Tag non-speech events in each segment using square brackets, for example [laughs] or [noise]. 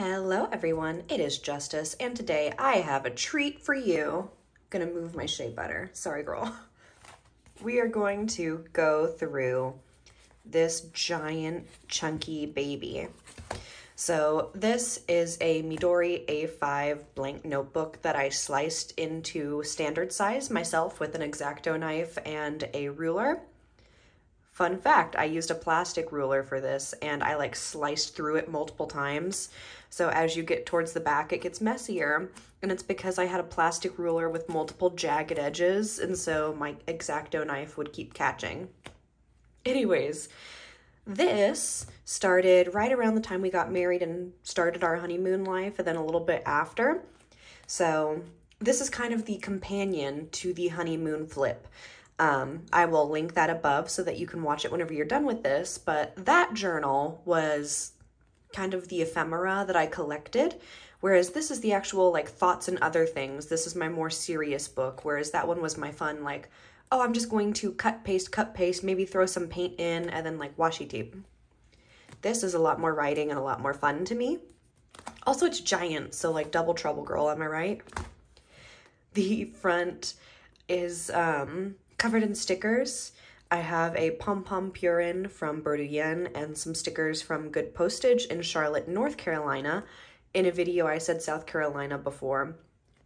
Hello everyone, it is Justus, and today I have a treat for you. I'm gonna move my shea butter, sorry girl. [laughs] We are going to go through this giant chunky baby. So this is a Midori A5 blank notebook that I sliced into standard size myself with an X-Acto knife and a ruler. Fun fact, I used a plastic ruler for this and I like sliced through it multiple times. So as you get towards the back, it gets messier. And it's because I had a plastic ruler with multiple jagged edges. And so my X-Acto knife would keep catching. Anyways, this started right around the time we got married and started our honeymoon life and then a little bit after. So this is kind of the companion to the honeymoon flip. Um, I will link that above so that you can watch it whenever you're done with this, but that journal was kind of the ephemera that I collected, whereas this is the actual like thoughts and other things. This is my more serious book, whereas that one was my fun like, oh, I'm just going to cut, paste, cut, paste, maybe throw some paint in, and then like washi tape. This is a lot more writing and a lot more fun to me. Also, it's giant, so like double trouble girl, am I right? The front is um, covered in stickers. I have a Pom Pom Purin from Berduyen and some stickers from Good Postage in Charlotte, North Carolina. In a video, I said South Carolina before.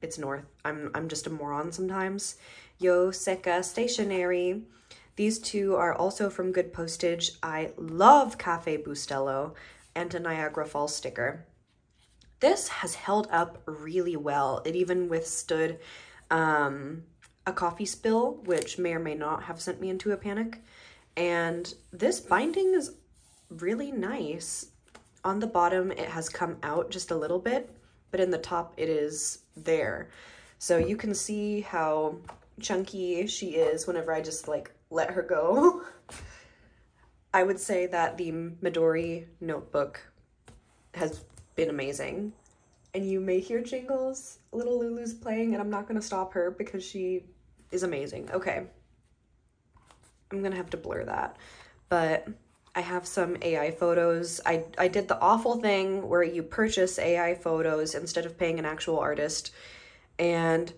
It's North. I'm, I'm just a moron sometimes. Yoseka Stationery. These two are also from Good Postage. I love Cafe Bustelo and a Niagara Falls sticker. This has held up really well. It even withstood um, a coffee spill, which may or may not have sent me into a panic. And this binding is really nice. On the bottom, it has come out just a little bit, but in the top, it is there. So you can see how chunky she is whenever I just like let her go. [laughs] I would say that the Midori notebook has been amazing. And you may hear jingles. Little Lulu's playing and I'm not to stop her because she is amazing. Okay. I'm to have to blur that. But I have some AI photos. I, I did the awful thing where you purchase AI photos instead of paying an actual artist. And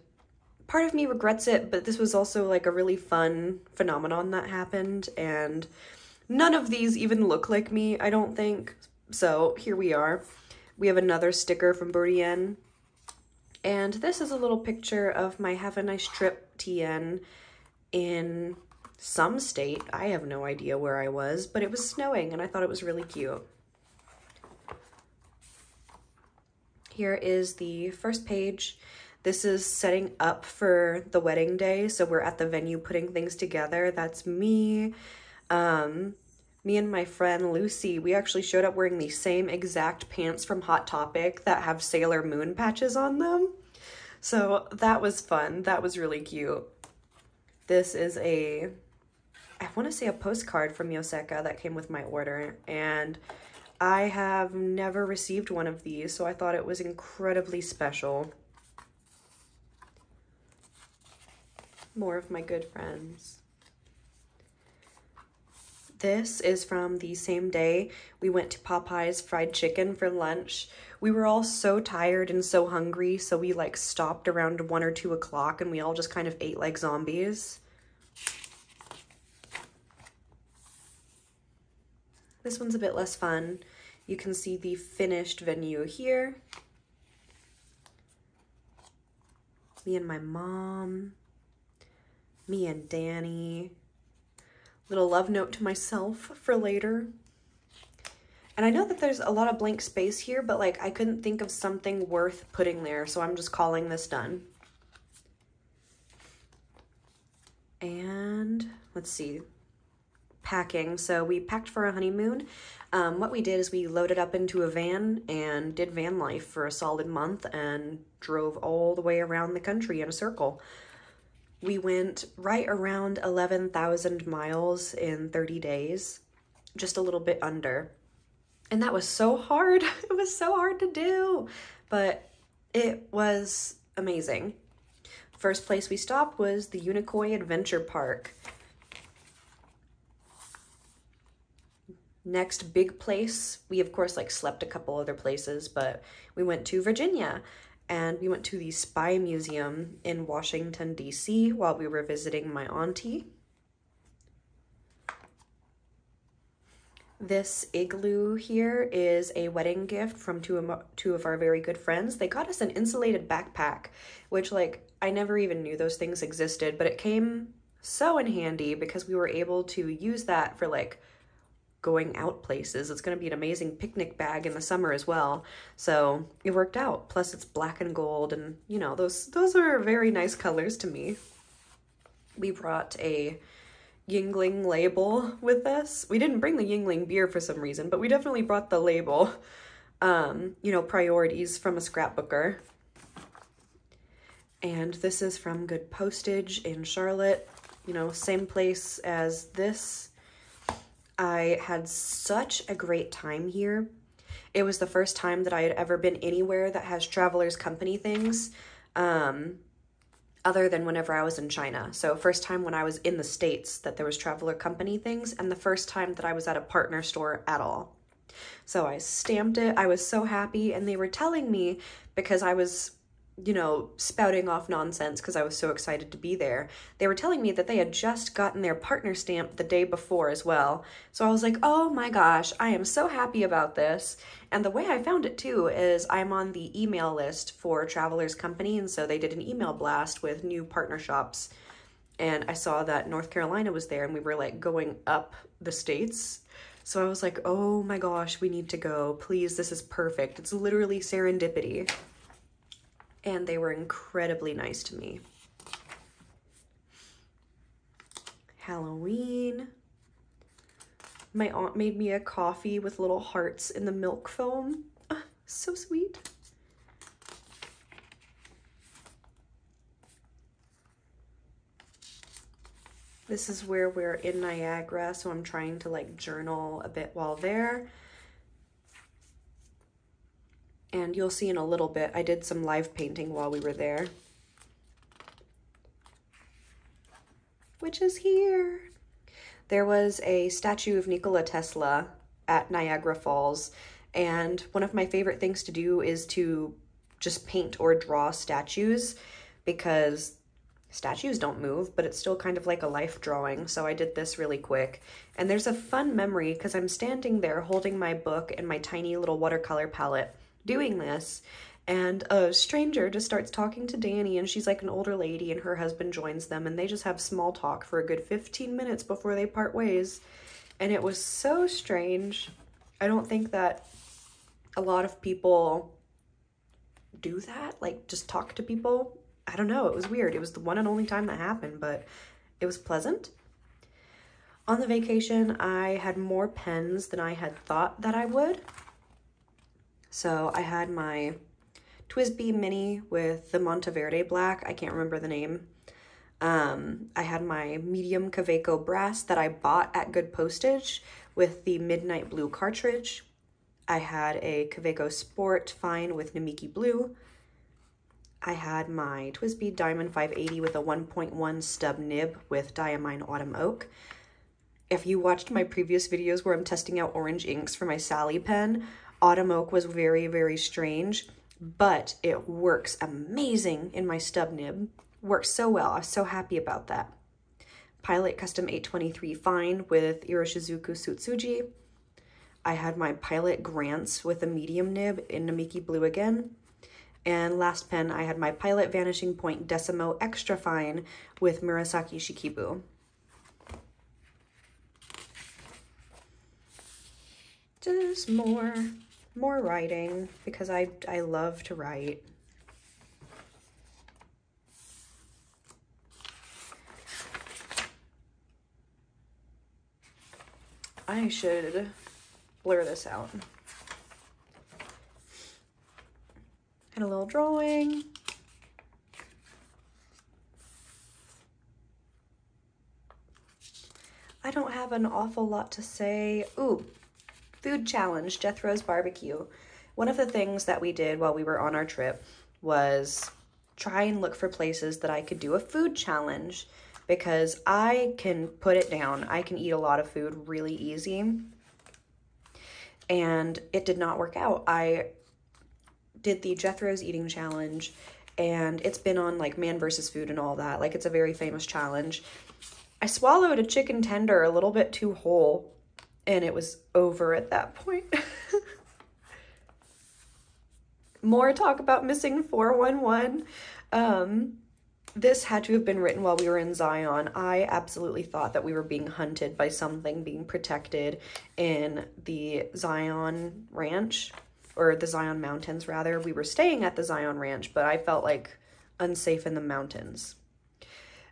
part of me regrets it, but this was also like a really fun phenomenon that happened. And none of these even look like me, I don't think. So here we are. We have another sticker from Berduyen and this is a little picture of my Have a Nice Trip TN in some state. I have no idea where I was, but it was snowing and I thought it was really cute. Here is the first page. This is setting up for the wedding day. So we're at the venue putting things together. That's me. Um, me and my friend Lucy, we actually showed up wearing the same exact pants from Hot Topic that have Sailor Moon patches on them. So that was fun. That was really cute. This is a, I want to say a postcard from Yoseka that came with my order. And I have never received one of these, so I thought it was incredibly special. More of my good friends. This is from the same day we went to Popeye's fried chicken for lunch. We were all so tired and so hungry, so we like stopped around one or two o'clock and we all just kind of ate like zombies. This one's a bit less fun. You can see the finished venue here. Me and my mom. Me and Danny. Little love note to myself for later. And I know that there's a lot of blank space here, but like I couldn't think of something worth putting there, so I'm just calling this done. And let's see, packing. So we packed for a honeymoon. Um, what we did is we loaded up into a van and did van life for a solid month and drove all the way around the country in a circle. We went right around 11,000 miles in 30 days, just a little bit under. And that was so hard. [laughs] It was so hard to do, but it was amazing. First place we stopped was the. Unicoi Adventure Park. next big place, we of course like slept a couple other places, but we went to Virginia and we went to the Spy Museum in Washington, D.C. while we were visiting my auntie. This igloo here is a wedding gift from two of, two of our very good friends. They got us an insulated backpack, which like I never even knew those things existed, but it came so in handy because we were able to use that for like going out places. It's going to be an amazing picnic bag in the summer as well. So it worked out. Plus it's black and gold and you know, those, those are very nice colors to me. We brought a Yuengling label with us. We didn't bring the Yuengling beer for some reason, but we definitely brought the label. Um, you know, priorities from a scrapbooker. And this is from Good Postage in Charlotte. You know, same place as this I had such a great time here. It was the first time that I had ever been anywhere that has travelers company things, um, other than whenever I was in China. So first time when I was in the States that there was traveler company things, and the first time that I was at a partner store at all. So I stamped it. I was so happy, and they were telling me because I was you know, spouting off nonsense because I was so excited to be there. They were telling me that they had just gotten their partner stamp the day before as well. So I was like, oh my gosh, I am so happy about this. And the way I found it too is I'm on the email list for Travelers Company. And so they did an email blast with new partner shops. And I saw that North Carolina was there and we were like going up the states. So I was like, oh my gosh, we need to go. Please, this is perfect. It's literally serendipity and they were incredibly nice to me. Halloween. My aunt made me a coffee with little hearts in the milk foam. Oh, so sweet. This is where we're in Niagara, so I'm trying to like journal a bit while there. And you'll see in a little bit, I did some live painting while we were there. Which is here. There was a statue of Nikola Tesla at Niagara Falls. And one of my favorite things to do is to just paint or draw statues because statues don't move, but it's still kind of like a life drawing. So I did this really quick. And there's a fun memory because I'm standing there holding my book and my tiny little watercolor palette doing this and a stranger just starts talking to Danny and she's like an older lady and her husband joins them and they just have small talk for a good 15 minutes before they part ways and it was so strange. I don't think that a lot of people do that, like just talk to people. I don't know, it was weird. It was the one and only time that happened, but it was pleasant. On the vacation, I had more pens than I had thought that I would. So I had my TWSBI Mini with the Monteverde Black. I can't remember the name. Um, I had my medium Kaweco brass that I bought at Good Postage with the Midnight Blue cartridge. I had a Kaweco Sport Fine with Namiki Blue. I had my TWSBI Diamond 580 with a 1.1 stub nib with Diamine Autumn Oak. If you watched my previous videos where I'm testing out orange inks for my Sally pen, Autumn Oak was very, very strange, but it works amazing in my stub nib. Works so well. I am so happy about that. Pilot Custom 823 Fine with Iroshizuku Tsutsuji. I had my Pilot Grance with a medium nib in Namiki Blue again. And last pen, I had my Pilot Vanishing Point Decimo Extra Fine with Murasaki Shikibu. Just more more writing because I, I love to write. I should blur this out. And a little drawing. I don't have an awful lot to say. Ooh, food challenge, Jethro's Barbecue. One of the things that we did while we were on our trip was try and look for places that I could do a food challenge because I can put it down. I can eat a lot of food really easy. and it did not work out. I did the Jethro's Eating Challenge, and it's been on like Man versus Food and all that. Like, it's a very famous challenge. I swallowed a chicken tender a little bit too whole, and it was over at that point. [laughs] More talk about missing 411. Um, this had to have been written while we were in Zion. I absolutely thought that we were being hunted by something being protected in the Zion Ranch, or the Zion Mountains, rather. We were staying at the Zion Ranch, but I felt like unsafe in the mountains.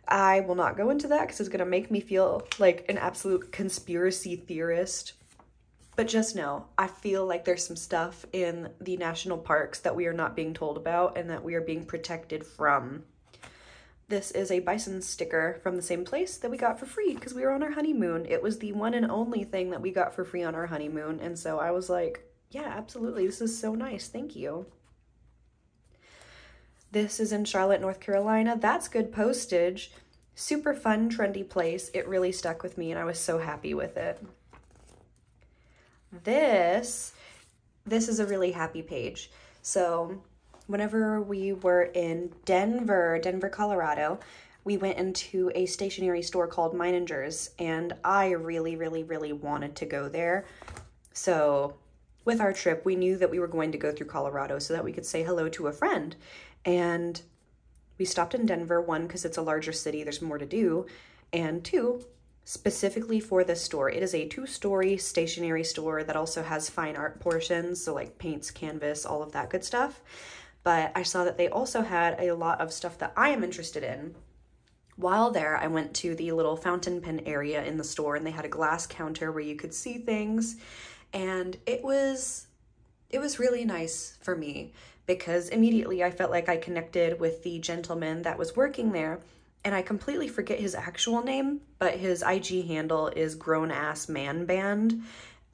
I will not go into that because it's going to make me feel like an absolute conspiracy theorist. But just know, I feel like there's some stuff in the national parks that we are not being told about and that we are being protected from. This is a bison sticker from the same place that we got for free because we were on our honeymoon. It was the one and only thing that we got for free on our honeymoon. And so I was like, yeah, absolutely. This is so nice. Thank you. This is in Charlotte, North Carolina. That's good postage. Super fun, trendy place. It really stuck with me and I was so happy with it. This, this is a really happy page. So whenever we were in Denver, Denver, Colorado, we went into a stationery store called Meininger's, and I really, really, really wanted to go there. So with our trip, we knew that we were going to go through Colorado so that we could say hello to a friend. And we stopped in Denver, one, because it's a larger city, there's more to do, and two, specifically for this store. It is a two-story stationery store that also has fine art portions, so like paints, canvas, all of that good stuff but I saw that they also had a lot of stuff that I am interested in. While there, I went to the little fountain pen area in the store and they had a glass counter where you could see things and it was it was really nice for me because immediately I felt like I connected with the gentleman that was working there and I completely forget his actual name, but his IG handle is grown ass man band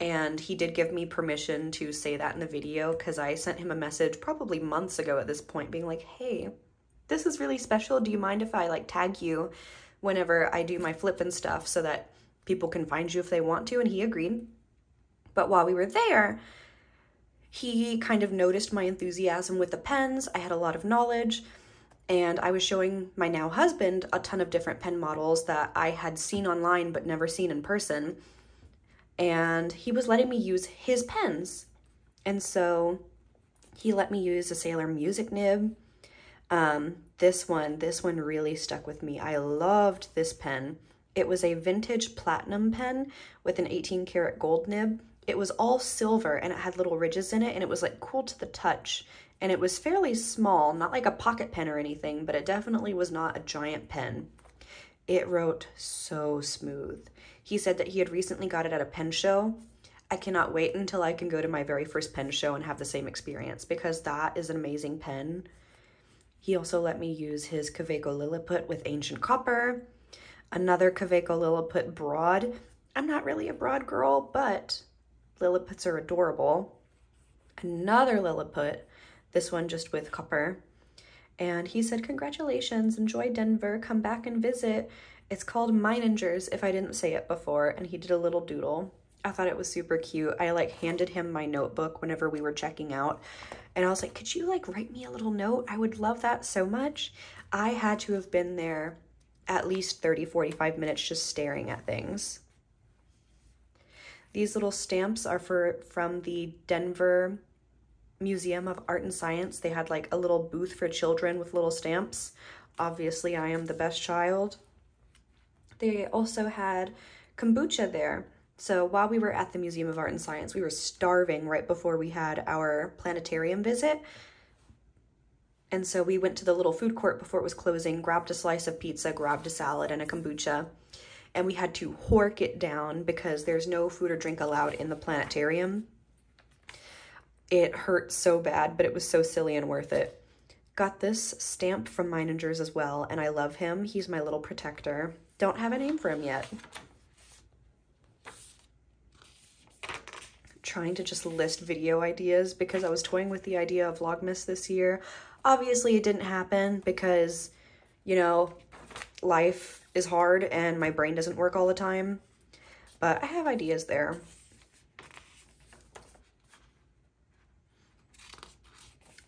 and he did give me permission to say that in the video because I sent him a message probably months ago at this point being like, hey, this is really special. Do you mind if I like tag you whenever I do my flip and stuff so that people can find you if they want to? And he agreed. But while we were there, he kind of noticed my enthusiasm with the pens. I had a lot of knowledge and I was showing my now husband a ton of different pen models that I had seen online but never seen in person and he was letting me use his pens. And so he let me use a Sailor Music nib. Um, this one, this one really stuck with me. I loved this pen. It was a vintage platinum pen with an 18 karat gold nib. It was all silver and it had little ridges in it and it was like cool to the touch. And it was fairly small, not like a pocket pen or anything, but it definitely was not a giant pen. It wrote so smooth. He said that he had recently got it at a pen show. I cannot wait until I can go to my very first pen show and have the same experience because that is an amazing pen. He also let me use his Kaweco Lilliput with Ancient Copper, another Kaweco Lilliput Broad. I'm not really a broad girl, but Lilliputs are adorable. Another Lilliput, this one just with copper. And he said, congratulations, enjoy Denver, come back and visit. It's called Meininger's, if I didn't say it before, and he did a little doodle. I thought it was super cute. I like handed him my notebook whenever we were checking out. And I was like, could you like write me a little note? I would love that so much. I had to have been there at least 30, 45 minutes just staring at things. These little stamps are for from the Denver Museum of Art and Science. They had like a little booth for children with little stamps. Obviously, I am the best child. They also had kombucha there. So while we were at the Museum of Art and Science, we were starving right before we had our planetarium visit. And so we went to the little food court before it was closing, grabbed a slice of pizza, grabbed a salad and a kombucha. And we had to hork it down because there's no food or drink allowed in the planetarium. It hurt so bad, but it was so silly and worth it. Got this stamp from Meininger's as well, and I love him. He's my little protector. Don't have a name for him yet. Trying to just list video ideas because I was toying with the idea of Vlogmas this year. Obviously it didn't happen because, you know, life is hard and my brain doesn't work all the time. But I have ideas there.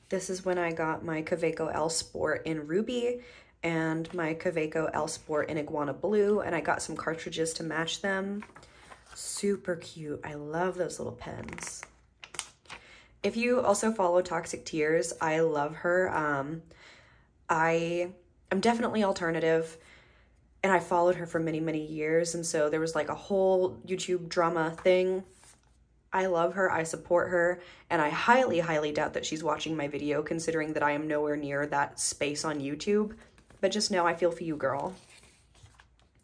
This is when I got my Kaweco L Sport in Ruby and my Kaweco L Sport in Iguana Blue, and I got some cartridges to match them. Super cute. I love those little pens. If you also follow Toxic Tears, I love her. Um, I am definitely alternative and I followed her for many, many years. And so there was like a whole YouTube drama thing. I love her, I support her, and I highly, highly doubt that she's watching my video considering that I am nowhere near that space on YouTube. But just know I feel for you, girl.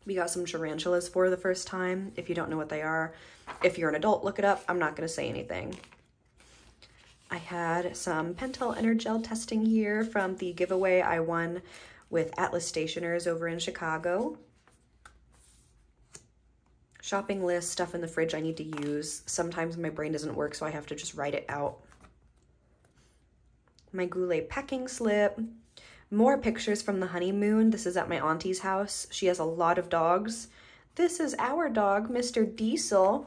We got some tarantulas for the first time. If you don't know what they are, if you're an adult, look it up. I'm not going to say anything. I had some Pentel Energel testing here from the giveaway I won with Atlas Stationers over in Chicago. Shopping list, stuff in the fridge I need to use. Sometimes my brain doesn't work, so I have to just write it out. My Goulet packing slip. More pictures from the honeymoon. This is at my auntie's house. She has a lot of dogs. This is our dog, Mr. Diesel.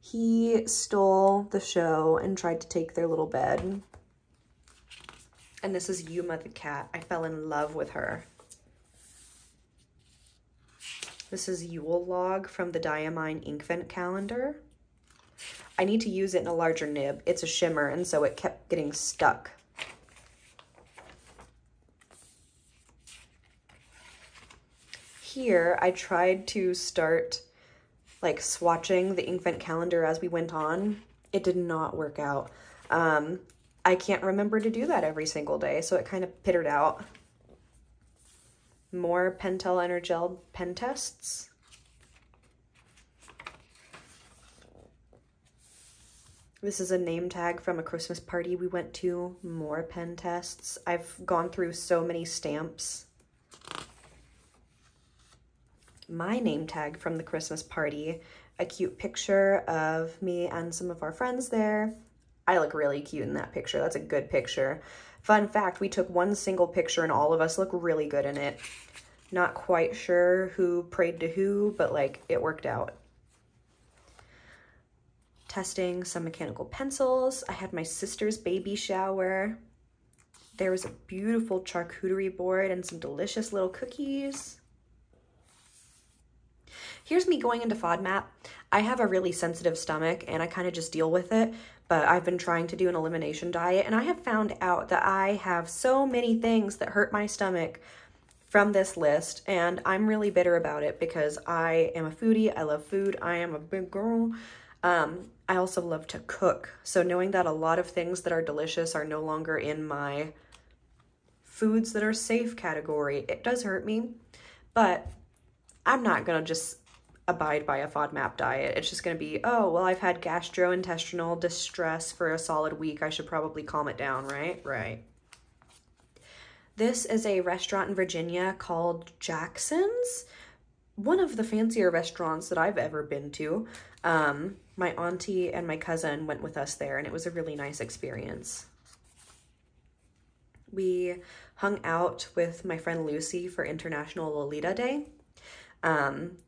He stole the show and tried to take their little bed. And this is Yuma the cat. I fell in love with her. This is Yule log from the Diamine Inkvent calendar. I need to use it in a larger nib. It's a shimmer, and so it kept getting stuck. Here, I tried to start like swatching the Inkvent calendar as we went on. It did not work out. Um, I can't remember to do that every single day, so it kind of pittered out. More Pentel Energel pen tests. This is a name tag from a Christmas party we went to. More pen tests. I've gone through so many stamps. My name tag from the Christmas party. A cute picture of me and some of our friends there. I look really cute in that picture. That's a good picture. Fun fact, we took one single picture and all of us look really good in it. Not quite sure who prayed to who, but like it worked out. Testing some mechanical pencils. I had my sister's baby shower. There was a beautiful charcuterie board and some delicious little cookies. Here's me going into FODMAP. I have a really sensitive stomach and I kind of just deal with it but I've been trying to do an elimination diet and I have found out that I have so many things that hurt my stomach from this list and I'm really bitter about it because I am a foodie, I love food, I am a big girl. Um, I also love to cook. So knowing that a lot of things that are delicious are no longer in my foods that are safe category, it does hurt me, but I'm not gonna just abide by a FODMAP diet. It's just going to be, oh, well, I've had gastrointestinal distress for a solid week. I should probably calm it down, right? Right. This is a restaurant in Virginia called Jackson's. One of the fancier restaurants that I've ever been to. Um, my auntie and my cousin went with us there, and it was a really nice experience. We hung out with my friend Lucy for International Lolita Day. Um,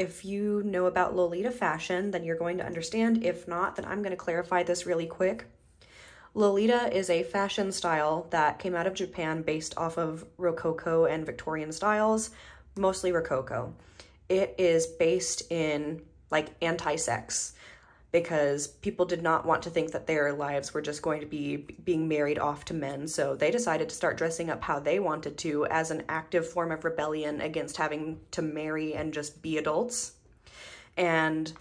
if you know about Lolita fashion, then you're going to understand. If not, then I'm going to clarify this really quick. Lolita is a fashion style that came out of Japan based off of Rococo and Victorian styles, mostly Rococo. It is based in like anti-sex because people did not want to think that their lives were just going to be being married off to men. So they decided to start dressing up how they wanted to as an active form of rebellion against having to marry and just be adults. And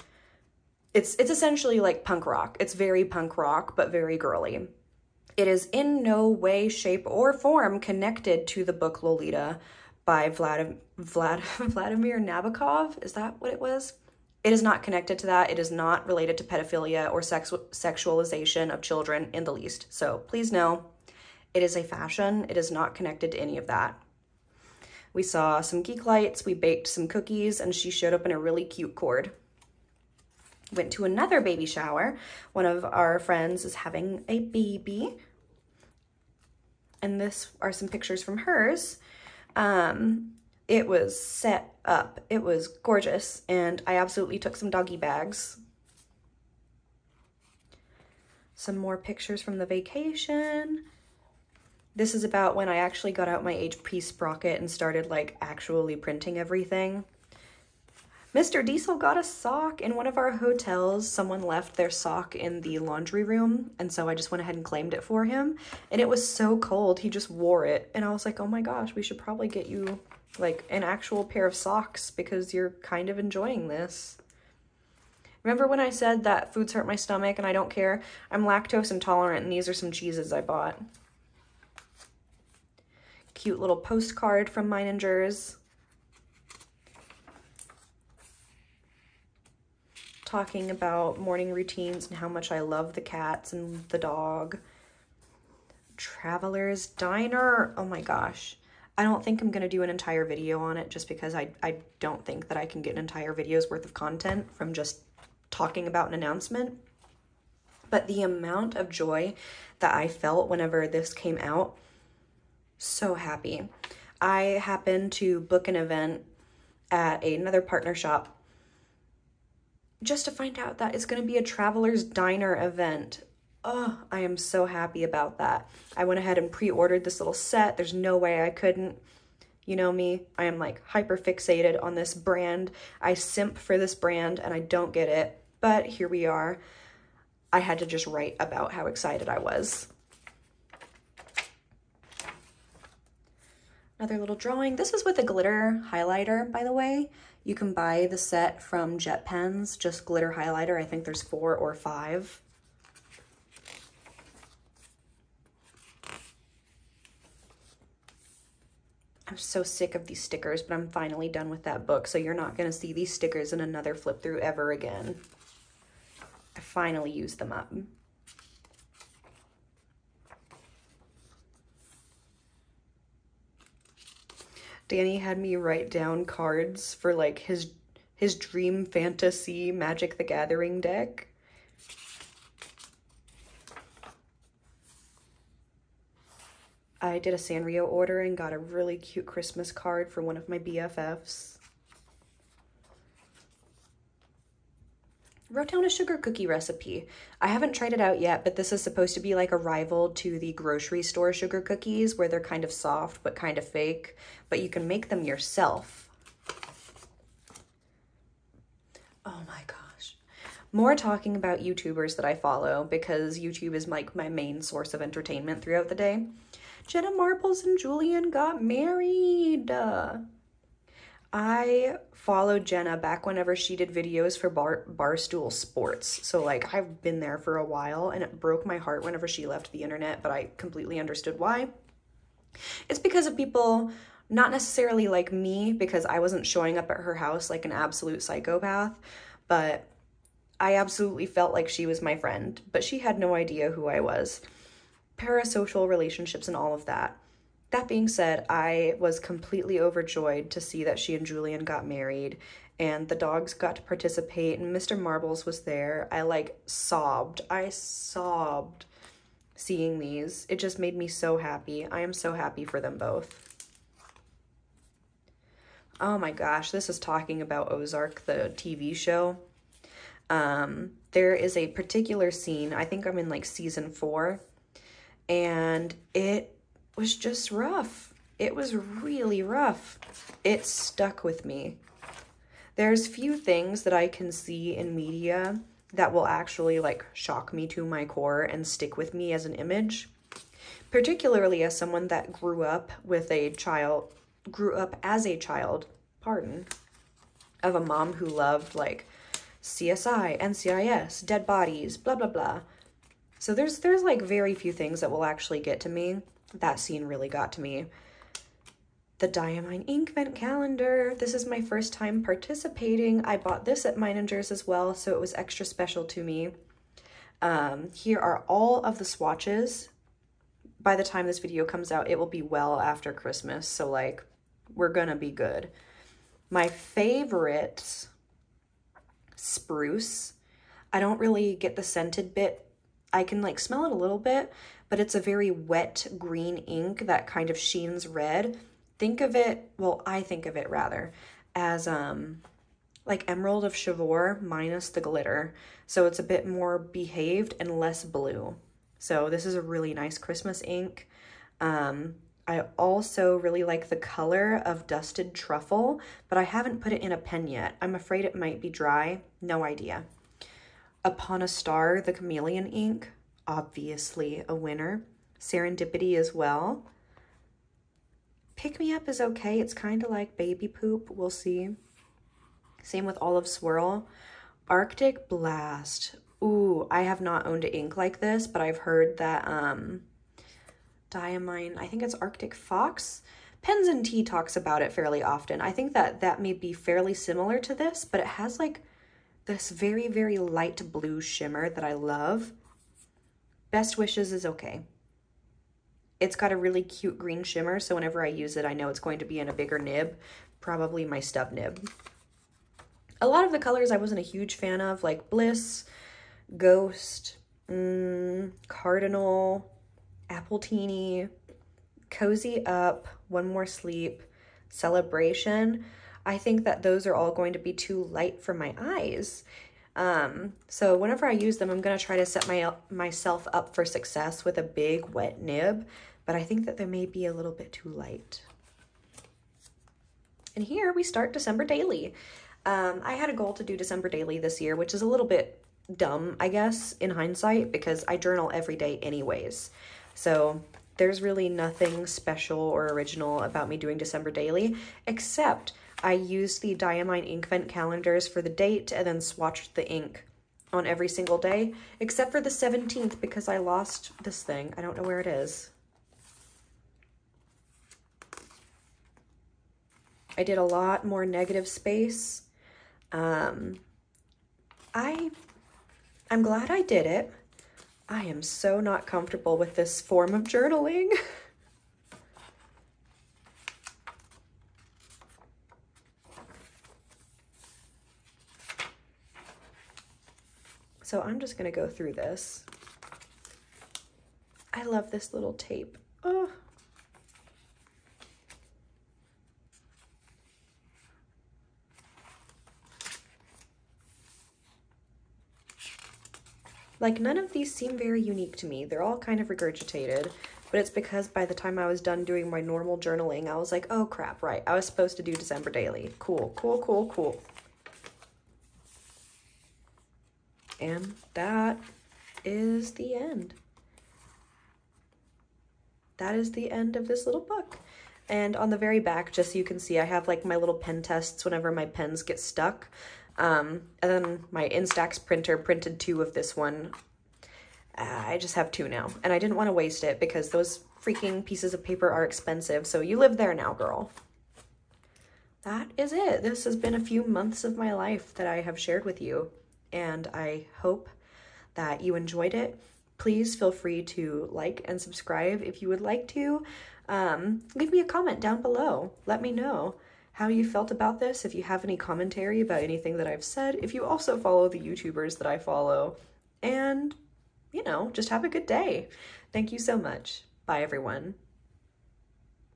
it's it's essentially like punk rock. It's very punk rock, but very girly. It is in no way, shape, or form connected to the book Lolita by Vlad, Vlad, [laughs] Vladimir Nabokov. Is that what it was? It is not connected to that. It is not related to pedophilia or sex sexualization of children in the least. So please know, it is a fashion. It is not connected to any of that. We saw some geek lights, we baked some cookies, and she showed up in a really cute cord. Went to another baby shower. One of our friends is having a baby. And this are some pictures from hers. Um, it was set up. It was gorgeous, and I absolutely took some doggy bags. Some more pictures from the vacation. This is about when I actually got out my HP Sprocket and started like actually printing everything. Mr. Diesel got a sock in one of our hotels. Someone left their sock in the laundry room, and so I just went ahead and claimed it for him. And it was so cold, he just wore it. And I was like, oh my gosh, we should probably get you like an actual pair of socks because you're kind of enjoying this. Remember when I said that foods hurt my stomach and I don't care? I'm lactose intolerant and these are some cheeses I bought. Cute little postcard from Meiningers. talking about morning routines and how much I love the cats and the dog. Traveler's Diner. Oh my gosh. I don't think I'm going to do an entire video on it just because I, I don't think that I can get an entire video's worth of content from just talking about an announcement. But the amount of joy that I felt whenever this came out, so happy. I happened to book an event at another partner shop just to find out that it's going to be a traveler's diner event. Oh, I am so happy about that. I went ahead and pre-ordered this little set. There's no way I couldn't. You know me, I am like hyper fixated on this brand. I simp for this brand and I don't get it, but here we are. I had to just write about how excited I was. Another little drawing. This is with a glitter highlighter, by the way. You can buy the set from Jet Pens, just glitter highlighter. I think there's four or five. I'm so sick of these stickers, but I'm finally done with that book, so you're not going to see these stickers in another flip through ever again. I finally used them up. Danny had me write down cards for like his his dream fantasy Magic the Gathering deck. I did a Sanrio order and got a really cute Christmas card for one of my BFFs. wrote down a sugar cookie recipe. I haven't tried it out yet, but this is supposed to be like a rival to the grocery store sugar cookies where they're kind of soft but kind of fake, but you can make them yourself. Oh my gosh. More talking about YouTubers that I follow because YouTube is like my main source of entertainment throughout the day. Jenna Marbles and Julian got married. I followed Jenna back whenever she did videos for Bar Barstool Sports. So like I've been there for a while and it broke my heart whenever she left the internet, but I completely understood why. It's because of people not necessarily like me because I wasn't showing up at her house like an absolute psychopath, but I absolutely felt like she was my friend, but she had no idea who I was. Parasocial relationships and all of that. That being said, I was completely overjoyed to see that she and Julian got married and the dogs got to participate and Mr. Marbles was there. I like sobbed. I sobbed seeing these. It just made me so happy. I am so happy for them both. Oh my gosh, this is talking about Ozark, the TV show. Um, there is a particular scene, I think I'm in like season four, and it was just rough. It was really rough. It stuck with me. There's few things that I can see in media that will actually like shock me to my core and stick with me as an image. Particularly as someone that grew up with a child, grew up as a child, pardon, of a mom who loved like CSI, NCIS, dead bodies, blah, blah, blah. So there's, there's like very few things that will actually get to me that scene really got to me. The Diamine Inkvent Calendar. This is my first time participating. I bought this at Meiningers as well, so it was extra special to me. Um, here are all of the swatches. By the time this video comes out, it will be well after Christmas, so like, we're gonna be good. My favorite spruce. I don't really get the scented bit. I can like smell it a little bit, but it's a very wet green ink that kind of sheens red. Think of it, well, I think of it rather, as um, like Emerald of Chivor minus the glitter. So it's a bit more behaved and less blue. So this is a really nice Christmas ink. Um, I also really like the color of Dusted Truffle, but I haven't put it in a pen yet. I'm afraid it might be dry. No idea. Upon a Star, the Chameleon ink, obviously a winner. Serendipity as well. Pick Me Up is okay. It's kind of like baby poop. We'll see. Same with Olive Swirl. Arctic Blast. Ooh, I have not owned an ink like this, but I've heard that um, Diamine, I think it's Arctic Fox. Pens and Tea talks about it fairly often. I think that that may be fairly similar to this, but it has like this very, very light blue shimmer that I love. Best Wishes is okay. It's got a really cute green shimmer, so whenever I use it, I know it's going to be in a bigger nib, probably my stub nib. A lot of the colors I wasn't a huge fan of, like Bliss, Ghost, mm, Cardinal, Apple Teeny, Cozy Up, One More Sleep, Celebration. I think that those are all going to be too light for my eyes. Um, so whenever I use them, I'm going to try to set my myself up for success with a big wet nib, but I think that they may be a little bit too light. And here we start December daily. Um, I had a goal to do December daily this year, which is a little bit dumb, I guess, in hindsight, because I journal every day anyways. So there's really nothing special or original about me doing December daily, except I used the Diamine Inkvent calendars for the date and then swatched the ink on every single day, except for the 17th because I lost this thing. I don't know where it is. I did a lot more negative space. Um, I, I'm glad I did it. I am so not comfortable with this form of journaling. [laughs] so I'm just to go through this. I love this little tape. Oh. Like none of these seem very unique to me. They're all kind of regurgitated, but it's because by the time I was done doing my normal journaling, I was like, oh crap, right. I was supposed to do December daily. Cool, cool, cool, cool. And that is the end. That is the end of this little book. And on the very back, just so you can see, I have like my little pen tests whenever my pens get stuck. Um, and then my Instax printer printed two of this one. Uh, I just have two now. And I didn't want to waste it because those freaking pieces of paper are expensive. So you live there now, girl. That is it. This has been a few months of my life that I have shared with you. And I hope that you enjoyed it. Please feel free to like and subscribe if you would like to. Um, leave me a comment down below. Let me know how you felt about this, if you have any commentary about anything that I've said, if you also follow the YouTubers that I follow, and, you know, just have a good day. Thank you so much. Bye, everyone.